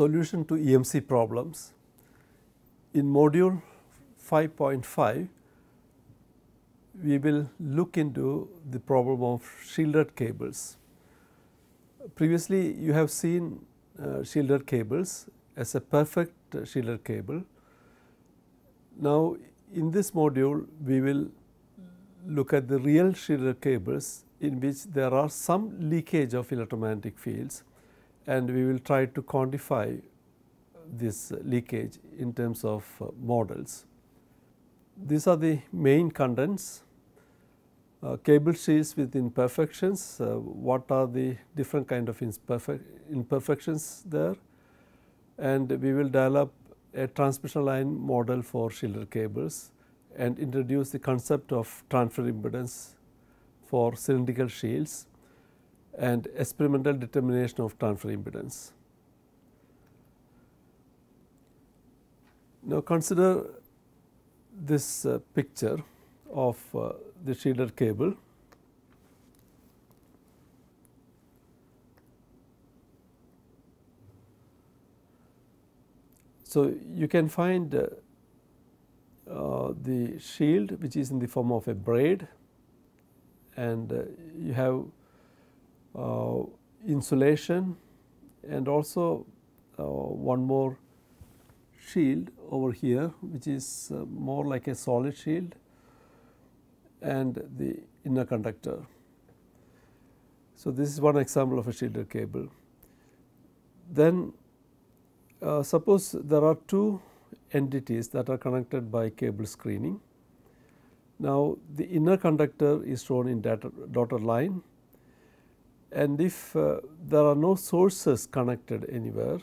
solution to EMC problems. In module 5.5, we will look into the problem of shielded cables. Previously, you have seen uh, shielded cables as a perfect uh, shielded cable. Now, in this module, we will look at the real shielded cables in which there are some leakage of electromagnetic fields and we will try to quantify this leakage in terms of uh, models. These are the main contents. Uh, cable shields with imperfections, uh, what are the different kind of imperfections there? And we will develop a transmission line model for shielded cables and introduce the concept of transfer impedance for cylindrical shields and experimental determination of transfer impedance. Now, consider this uh, picture of uh, the shielded cable. So, you can find uh, uh, the shield which is in the form of a braid and uh, you have insulation and also uh, one more shield over here which is uh, more like a solid shield and the inner conductor. So, this is one example of a shielded cable. Then uh, suppose there are two entities that are connected by cable screening. Now, the inner conductor is shown in dotted line and if uh, there are no sources connected anywhere,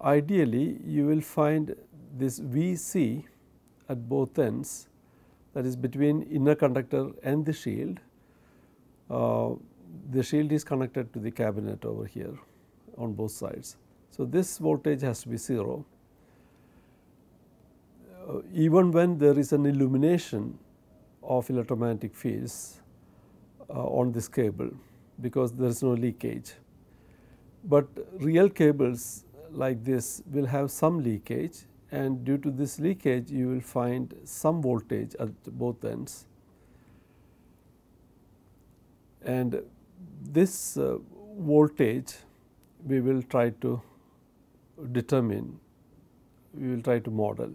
ideally you will find this VC at both ends that is between inner conductor and the shield. Uh, the shield is connected to the cabinet over here on both sides. So, this voltage has to be 0 uh, even when there is an illumination of electromagnetic fields uh, on this cable because there is no leakage. But real cables like this will have some leakage and due to this leakage you will find some voltage at both ends. And this uh, voltage we will try to determine, we will try to model.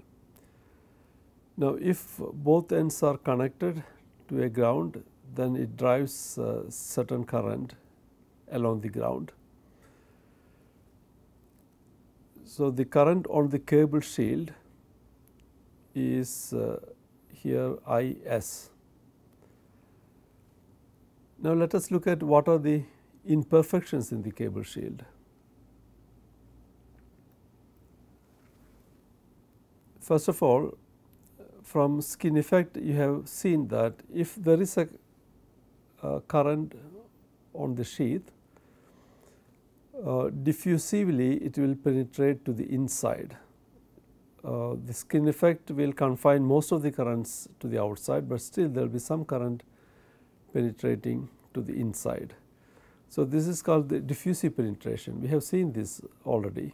Now, if both ends are connected to a ground then it drives uh, certain current along the ground. So, the current on the cable shield is uh, here I s. Now, let us look at what are the imperfections in the cable shield. First of all, from skin effect you have seen that if there is a uh, current on the sheath, uh, diffusively it will penetrate to the inside. Uh, the skin effect will confine most of the currents to the outside, but still there will be some current penetrating to the inside. So, this is called the diffusive penetration. We have seen this already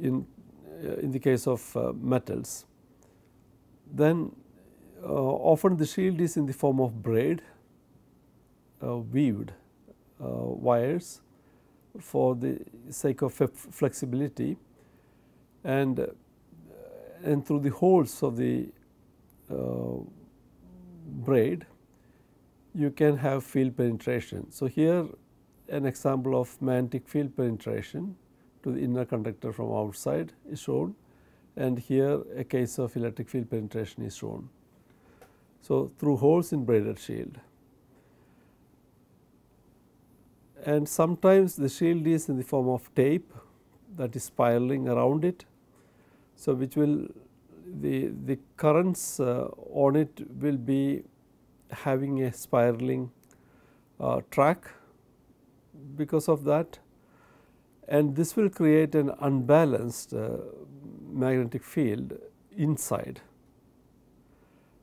in, uh, in the case of uh, metals. Then often the shield is in the form of braid uh, weaved uh, wires for the sake of flexibility and and through the holes of the braid you can have field penetration. So, here an example of magnetic field penetration to the inner conductor from outside is shown and here a case of electric field penetration is shown. So, through holes in braided shield. And sometimes the shield is in the form of tape that is spiraling around it. So, which will the, the currents uh, on it will be having a spiraling uh, track because of that. And this will create an unbalanced uh, magnetic field inside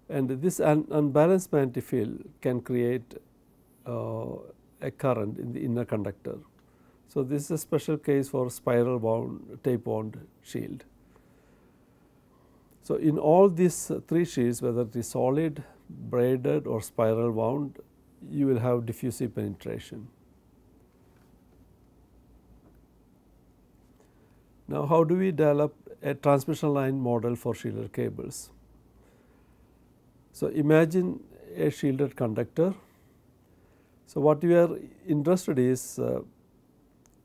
and this un unbalanced magnetic field can create uh, a current in the inner conductor. So, this is a special case for spiral wound tape wound shield. So, in all these three sheets whether it is solid, braided or spiral wound you will have diffusive penetration. Now, how do we develop a transmission line model for shielded cables? So, imagine a shielded conductor. So, what we are interested is uh,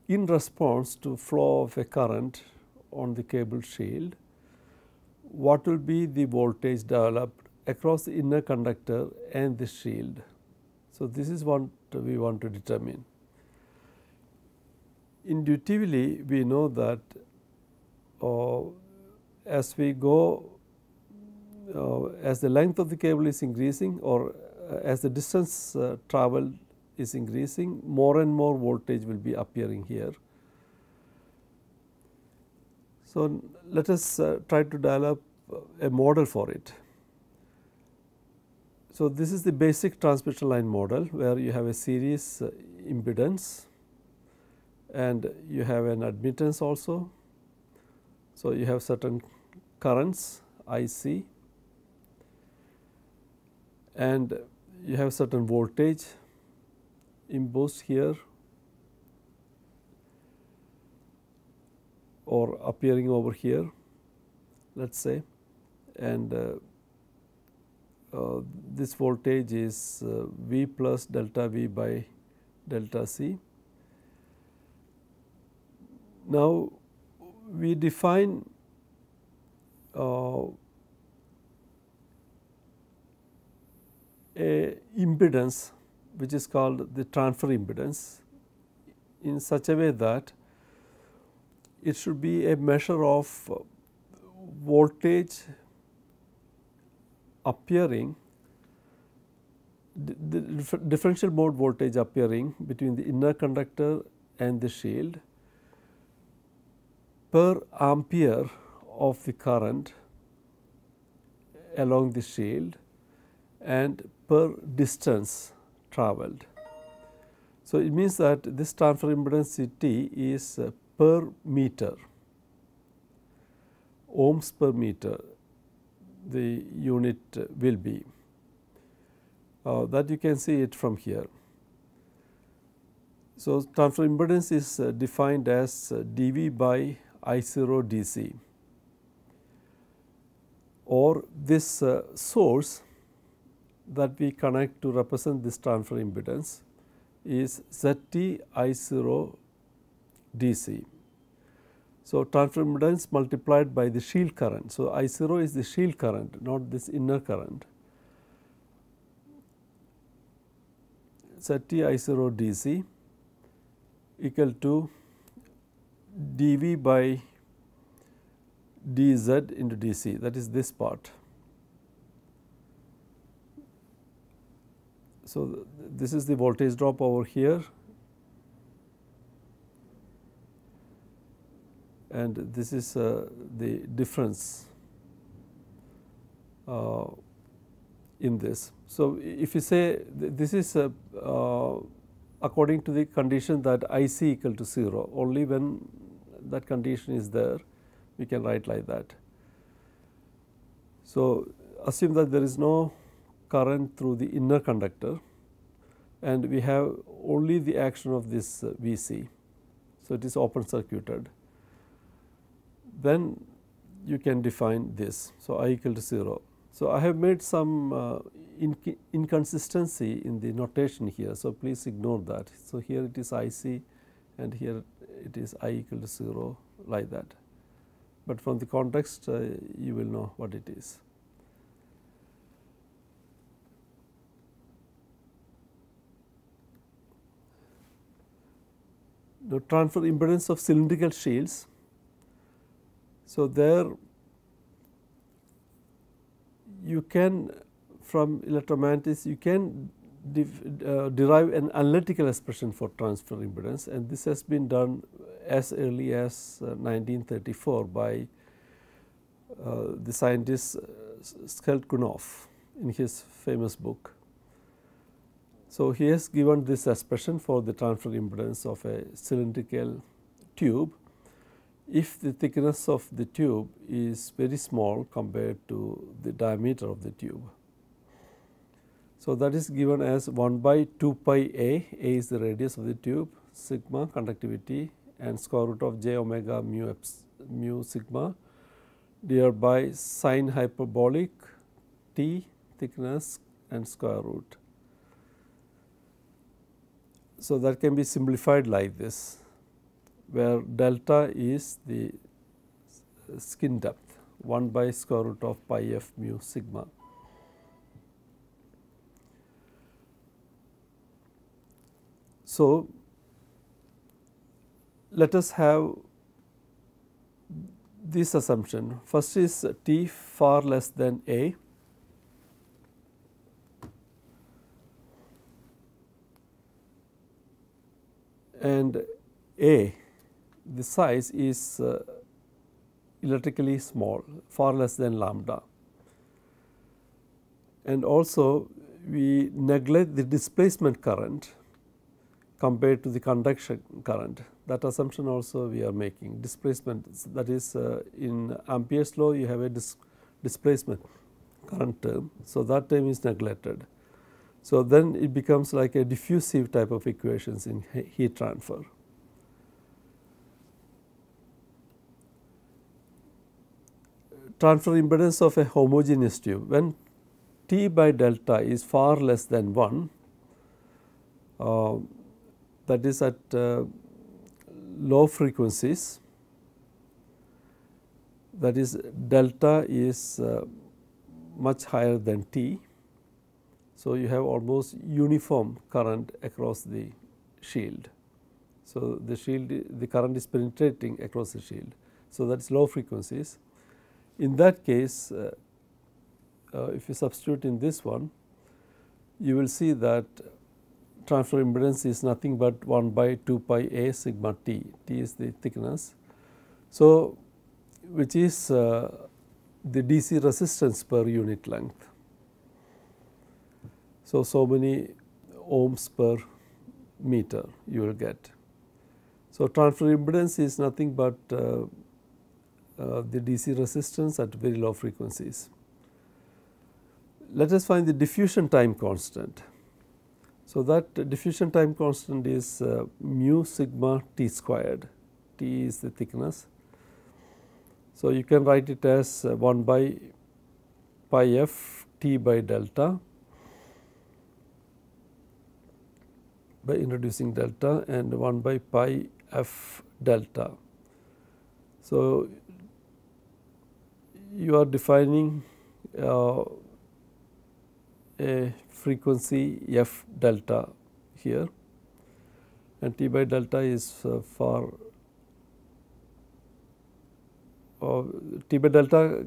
in response to flow of a current on the cable shield, what will be the voltage developed across the inner conductor and the shield. So, this is what we want to determine. Intuitively, we know that uh, as we go as the length of the cable is increasing or uh, as the distance uh, traveled is increasing more and more voltage will be appearing here. So, let us uh, try to develop a model for it. So, this is the basic transmission line model where you have a series uh, impedance and you have an admittance also. So, you have certain currents IC and you have certain voltage imposed here or appearing over here let us say and uh, uh, this voltage is uh, V plus delta V by delta C. Now, we define a impedance which is called the transfer impedance in such a way that it should be a measure of voltage appearing the, differential mode voltage appearing between the inner conductor and the shield per ampere of the current along the shield and per distance traveled. So, it means that this transfer impedance T is uh, per meter ohms per meter the unit will be uh, that you can see it from here. So, transfer impedance is uh, defined as uh, dV by I 0 dC or this uh, source that we connect to represent this transfer impedance is ZT I 0 dC. So, transfer impedance multiplied by the shield current. So, I 0 is the shield current not this inner current. ZT I 0 DC equal to dV by dz into dc that is this part. So, this is the voltage drop over here and this is uh, the difference uh, in this. So, if you say th this is uh, uh according to the condition that I c equal to 0 only when that condition is there we can write like that. So, assume that there is no current through the inner conductor and we have only the action of this uh, V c. So, it is open circuited then you can define this. So, i equal to 0. So, I have made some uh, inconsistency in the notation here. So, please ignore that. So, here it is I c and here it is i equal to 0 like that, but from the context uh, you will know what it is. The transfer impedance of cylindrical shields so, there you can from electromagnetics you can uh, derive an analytical expression for transfer impedance and this has been done as early as uh, 1934 by uh, the scientist Schelkunoff in his famous book. So, he has given this expression for the transfer impedance of a cylindrical tube if the thickness of the tube is very small compared to the diameter of the tube. So, that is given as 1 by 2 pi a, a is the radius of the tube, sigma conductivity and square root of j omega mu, mu sigma divided by sine hyperbolic t thickness and square root. So, that can be simplified like this where delta is the skin depth 1 by square root of pi f mu sigma. So, let us have this assumption. First is T far less than A. And A, the size is uh, electrically small, far less than lambda. And also we neglect the displacement current compared to the conduction current that assumption also we are making displacement that is uh, in Ampere's law you have a dis displacement current term. So, that term is neglected. So, then it becomes like a diffusive type of equations in heat transfer. Transfer impedance of a homogeneous tube when T by delta is far less than 1 uh, that is at uh, low frequencies that is delta is uh, much higher than T. So, you have almost uniform current across the shield. So, the shield the current is penetrating across the shield. So, that is low frequencies. In that case uh, uh, if you substitute in this one you will see that transfer impedance is nothing but 1 by 2 pi a sigma t, t is the thickness. So, which is uh, the DC resistance per unit length. So, so many ohms per meter you will get. So, transfer impedance is nothing but uh, uh, the DC resistance at very low frequencies. Let us find the diffusion time constant. So, that diffusion time constant is uh, mu sigma t squared, t is the thickness. So, you can write it as uh, 1 by pi f t by delta by introducing delta and 1 by pi f delta. So, you are defining uh, a frequency f delta here and t by delta is uh, for uh, t by delta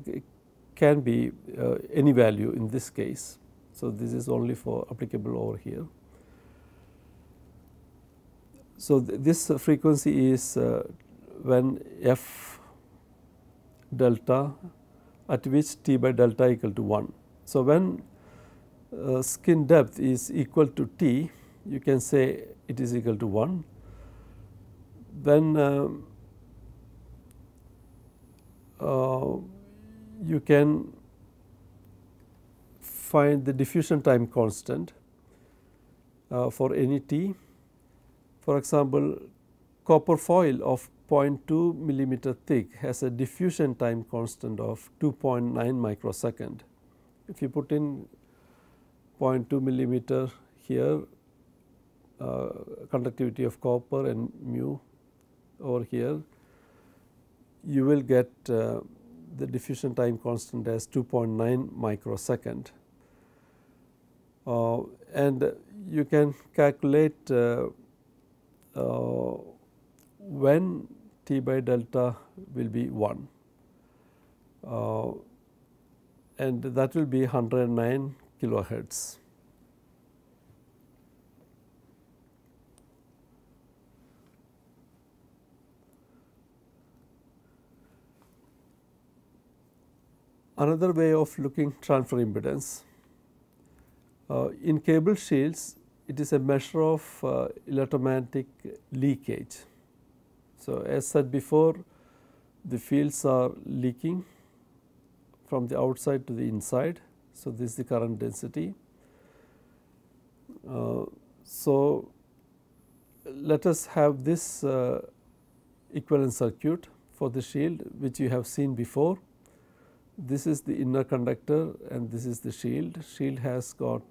can be uh, any value in this case. So, this is only for applicable over here. So, th this frequency is uh, when f delta at which t by delta equal to 1. So, when uh, skin depth is equal to t, you can say it is equal to 1. Then uh, uh, you can find the diffusion time constant uh, for any t. For example, copper foil of 0.2 millimeter thick has a diffusion time constant of 2.9 microsecond. If you put in 0.2 millimeter here uh, conductivity of copper and mu over here you will get uh, the diffusion time constant as 2.9 microsecond uh, and you can calculate uh, when t by delta will be 1 uh, and that will be 109 kilohertz. Another way of looking transfer impedance uh, in cable shields it is a measure of uh, electromagnetic leakage. So, as said before the fields are leaking from the outside to the inside. So, this is the current density. Uh, so, let us have this uh, equivalent circuit for the shield which you have seen before. This is the inner conductor and this is the shield. Shield has got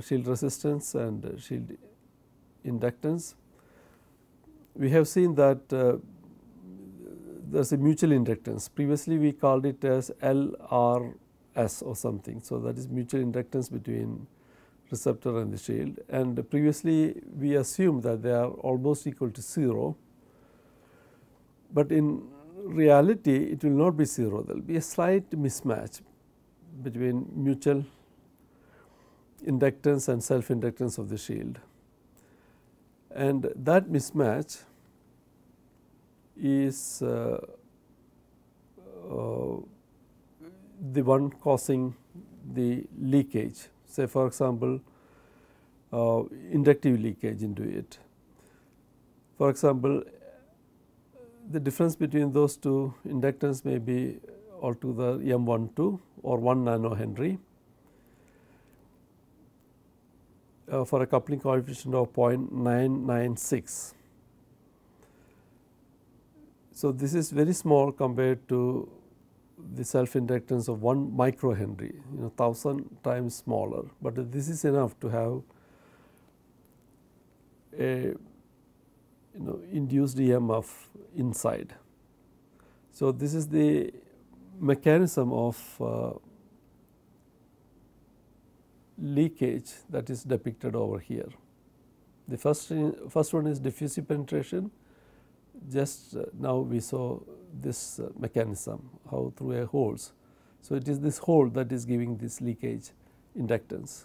shield resistance and uh, shield inductance. We have seen that uh, there is a mutual inductance. Previously we called it as LRS or something. So, that is mutual inductance between receptor and the shield and previously we assumed that they are almost equal to 0, but in reality it will not be 0, there will be a slight mismatch between mutual inductance and self inductance of the shield. And that mismatch is uh, uh, the one causing the leakage say for example, uh, inductive leakage into it. For example, the difference between those two inductance may be altogether M12 or 1 nano Henry uh, for a coupling coefficient of 0.996. So, this is very small compared to the self inductance of 1 microhenry you know 1000 times smaller, but this is enough to have a you know induced EMF inside. So, this is the mechanism of uh, leakage that is depicted over here. The first, first one is diffusive penetration, just uh, now we saw this uh, mechanism how through a holes. So, it is this hole that is giving this leakage inductance.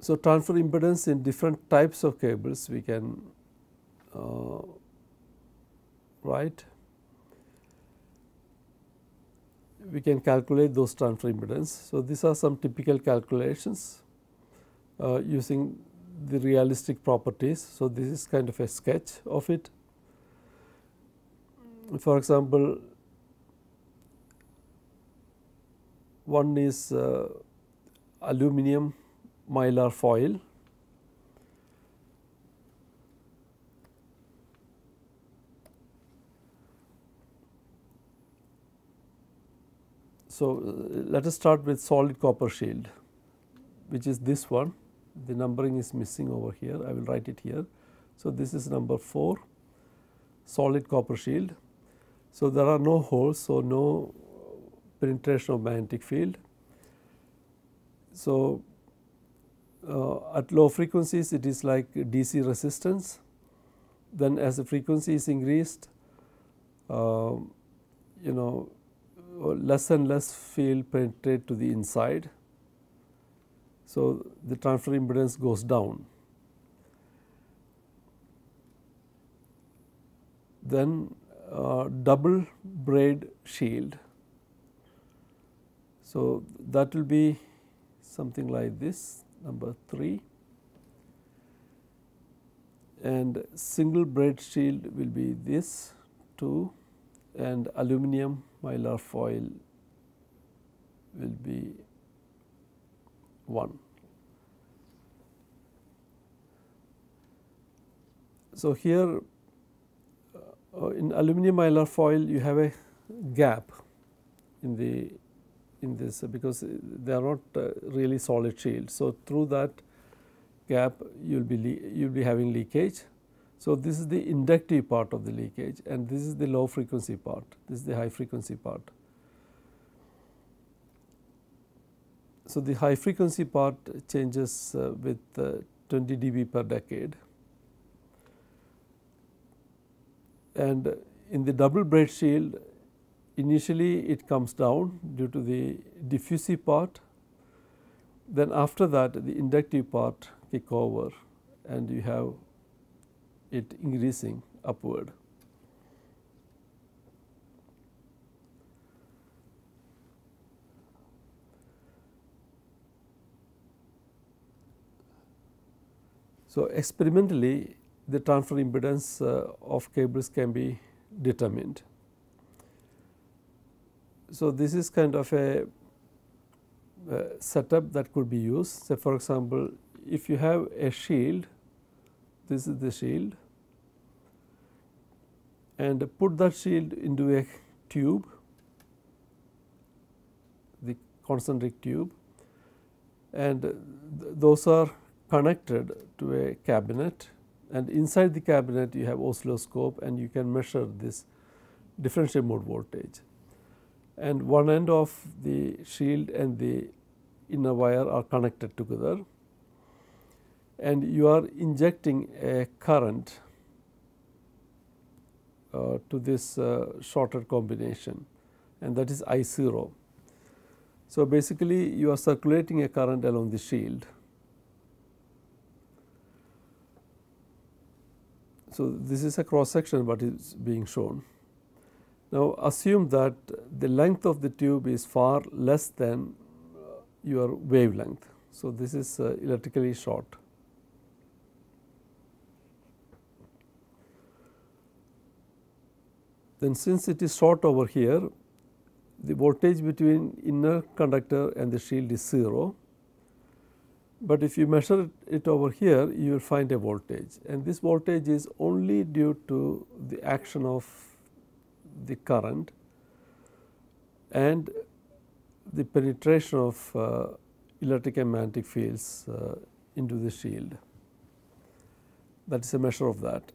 So, transfer impedance in different types of cables we can uh, write we can calculate those transfer impedance. So, these are some typical calculations uh, using the realistic properties. So, this is kind of a sketch of it. For example, one is uh, aluminum mylar foil So, uh, let us start with solid copper shield which is this one the numbering is missing over here I will write it here. So, this is number 4 solid copper shield. So, there are no holes so no penetration of magnetic field. So, uh, at low frequencies it is like DC resistance then as the frequency is increased uh, you know less and less field penetrate to the inside. So, the transfer impedance goes down. Then uh, double braid shield. So, that will be something like this number 3 and single braid shield will be this 2 and aluminum mylar foil will be 1. So, here uh, in aluminum mylar foil you have a gap in the in this because they are not uh, really solid shield. So, through that gap you will be you will be having leakage so, this is the inductive part of the leakage and this is the low frequency part, this is the high frequency part. So, the high frequency part changes uh, with uh, 20 dB per decade and in the double braid shield initially it comes down due to the diffusive part then after that the inductive part kick over and you have it increasing upward. So, experimentally the transfer impedance uh, of cables can be determined. So, this is kind of a uh, setup that could be used. Say for example, if you have a shield this is the shield. And put that shield into a tube, the concentric tube. And th those are connected to a cabinet. And inside the cabinet you have oscilloscope and you can measure this differential mode voltage. And one end of the shield and the inner wire are connected together and you are injecting a current uh, to this uh, shorted combination and that is I 0. So, basically you are circulating a current along the shield So, this is a cross section what is being shown. Now, assume that the length of the tube is far less than your wavelength. So, this is uh, electrically short. Then since it is short over here, the voltage between inner conductor and the shield is 0 but if you measure it over here, you will find a voltage and this voltage is only due to the action of the current and the penetration of uh, electric and magnetic fields uh, into the shield. That is a measure of that.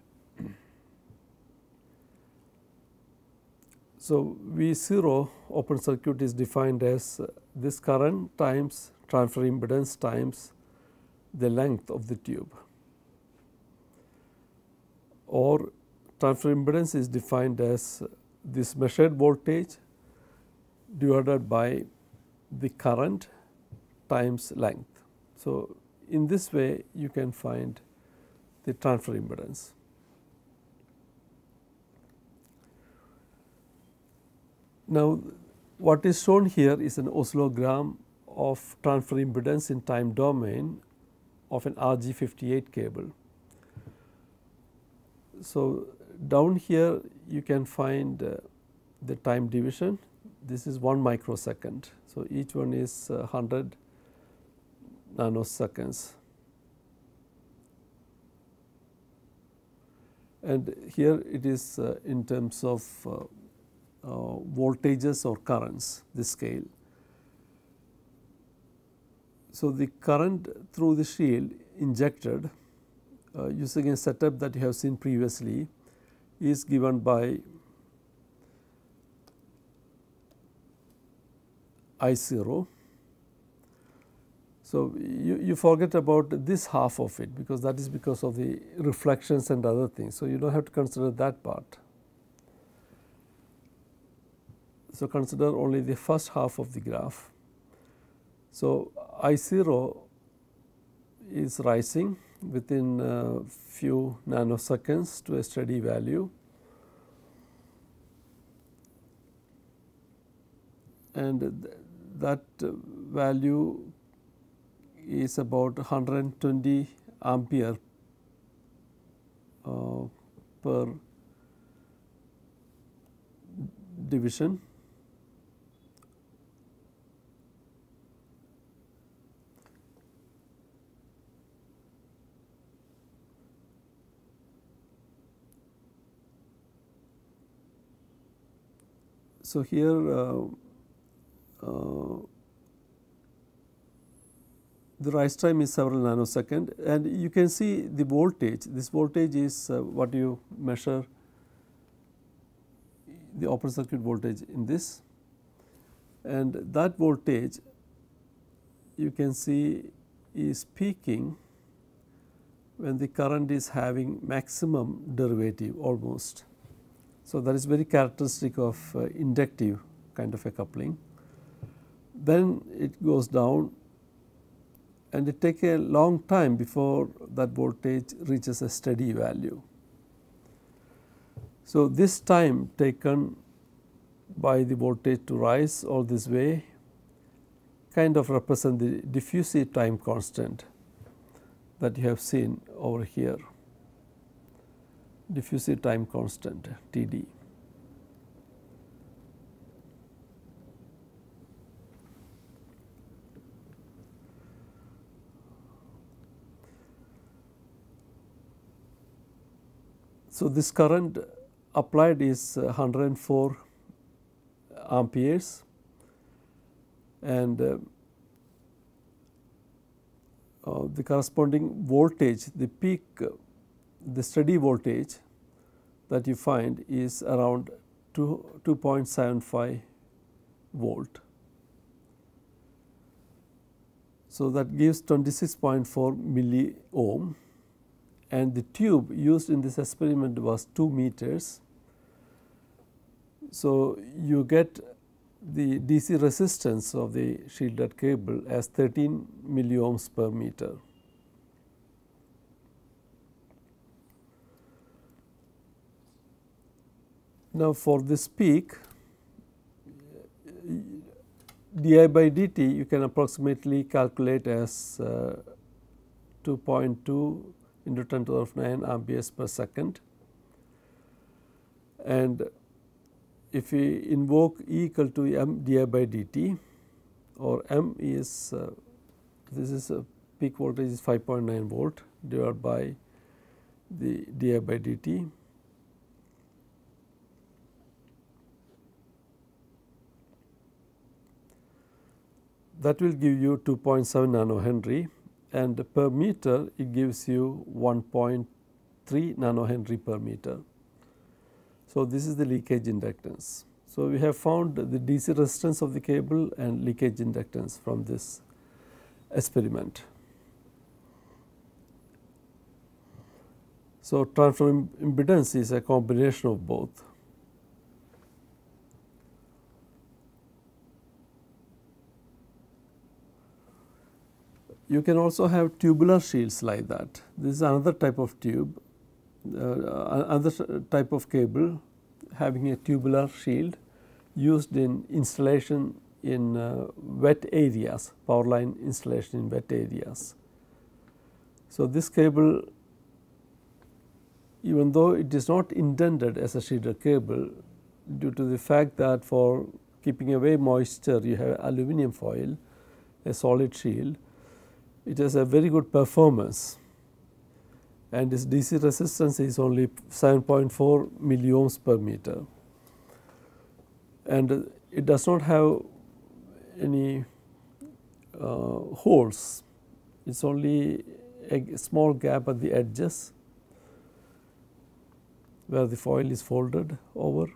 So, V 0 open circuit is defined as this current times transfer impedance times the length of the tube or transfer impedance is defined as this measured voltage divided by the current times length. So, in this way you can find the transfer impedance. Now, what is shown here is an oscillogram of transfer impedance in time domain of an RG58 cable. So, down here you can find uh, the time division this is 1 microsecond. So, each one is uh, 100 nanoseconds and here it is uh, in terms of uh, voltages or currents this scale. So, the current through the shield injected uh, using a setup that you have seen previously is given by I 0. So, you, you forget about this half of it because that is because of the reflections and other things. So, you do not have to consider that part. So, consider only the first half of the graph. So, I 0 is rising within few nanoseconds to a steady value and th that value is about 120 ampere uh, per division So, here uh, uh, the rise time is several nanosecond and you can see the voltage. This voltage is uh, what you measure the open circuit voltage in this. And that voltage you can see is peaking when the current is having maximum derivative almost so, that is very characteristic of uh, inductive kind of a coupling. Then it goes down and it takes a long time before that voltage reaches a steady value. So, this time taken by the voltage to rise all this way kind of represent the diffusive time constant that you have seen over here diffusive time constant T d. So, this current applied is 104 amperes and uh, uh, the corresponding voltage the peak the steady voltage that you find is around 2 2.75 volt. So, that gives 26.4 milli ohm and the tube used in this experiment was 2 meters. So, you get the DC resistance of the shielded cable as 13 milliohms per meter. Now, for this peak di by dt you can approximately calculate as uh, 2.2 into 10 to the power of 9 amperes per second. And if we invoke E equal to m di by dt or m is uh, this is a peak voltage is 5.9 volt divided by the di by dt that will give you 2.7 nano Henry and per meter it gives you 1.3 nano Henry per meter. So, this is the leakage inductance. So, we have found the DC resistance of the cable and leakage inductance from this experiment. So, transfer impedance is a combination of both. You can also have tubular shields like that. This is another type of tube, uh, another type of cable having a tubular shield used in installation in uh, wet areas, power line installation in wet areas. So, this cable even though it is not intended as a shielded cable due to the fact that for keeping away moisture you have aluminum foil, a solid shield, it has a very good performance and its DC resistance is only 7.4 milliohms per meter and it does not have any uh, holes it is only a small gap at the edges where the foil is folded over.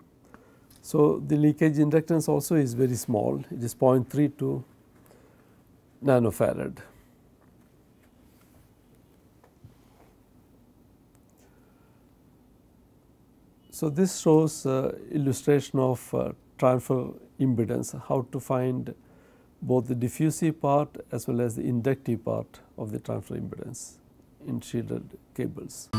So, the leakage inductance also is very small it is 0.32 nanofarad. So, this shows uh, illustration of uh, transfer impedance, how to find both the diffusive part as well as the inductive part of the transfer impedance in shielded cables.